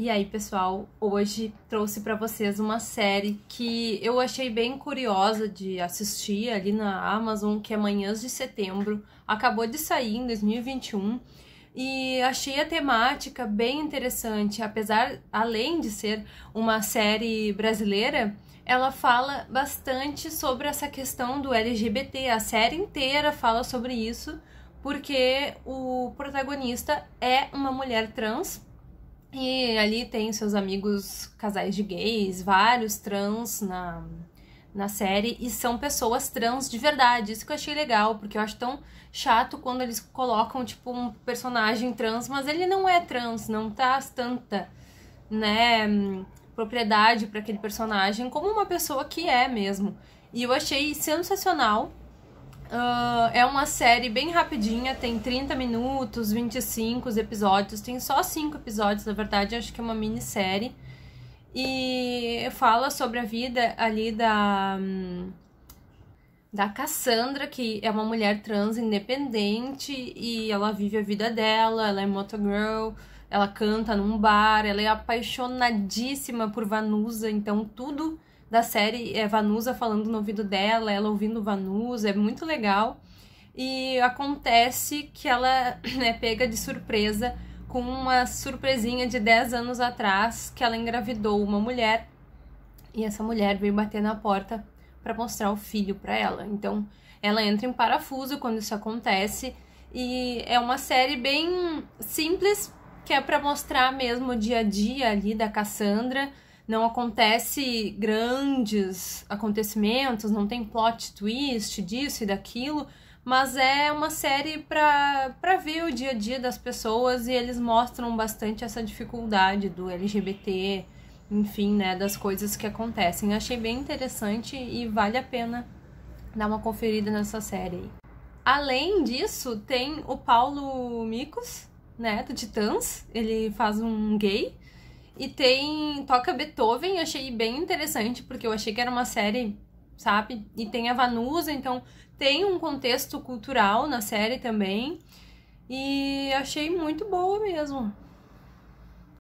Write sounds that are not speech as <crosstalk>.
E aí, pessoal, hoje trouxe para vocês uma série que eu achei bem curiosa de assistir ali na Amazon, que é Manhãs de Setembro. Acabou de sair em 2021 e achei a temática bem interessante, apesar além de ser uma série brasileira, ela fala bastante sobre essa questão do LGBT. A série inteira fala sobre isso, porque o protagonista é uma mulher trans e ali tem seus amigos casais de gays, vários trans na, na série, e são pessoas trans de verdade. Isso que eu achei legal, porque eu acho tão chato quando eles colocam, tipo, um personagem trans, mas ele não é trans, não traz tanta, né, propriedade para aquele personagem como uma pessoa que é mesmo. E eu achei sensacional Uh, é uma série bem rapidinha, tem 30 minutos, 25 episódios, tem só 5 episódios, na verdade, acho que é uma minissérie. E fala sobre a vida ali da. da Cassandra, que é uma mulher trans independente e ela vive a vida dela, ela é motogirl, ela canta num bar, ela é apaixonadíssima por Vanusa, então tudo da série é Vanusa falando no ouvido dela, ela ouvindo Vanusa, é muito legal. E acontece que ela <clears throat> é pega de surpresa com uma surpresinha de 10 anos atrás, que ela engravidou uma mulher e essa mulher veio bater na porta para mostrar o filho para ela. Então, ela entra em parafuso quando isso acontece e é uma série bem simples, que é para mostrar mesmo o dia a dia ali da Cassandra não acontece grandes acontecimentos, não tem plot twist disso e daquilo, mas é uma série para ver o dia a dia das pessoas e eles mostram bastante essa dificuldade do LGBT, enfim, né, das coisas que acontecem. achei bem interessante e vale a pena dar uma conferida nessa série aí. Além disso, tem o Paulo Micos, né, do Titãs, ele faz um gay, e tem. Toca Beethoven, achei bem interessante, porque eu achei que era uma série, sabe? E tem a Vanusa, então tem um contexto cultural na série também. E achei muito boa mesmo.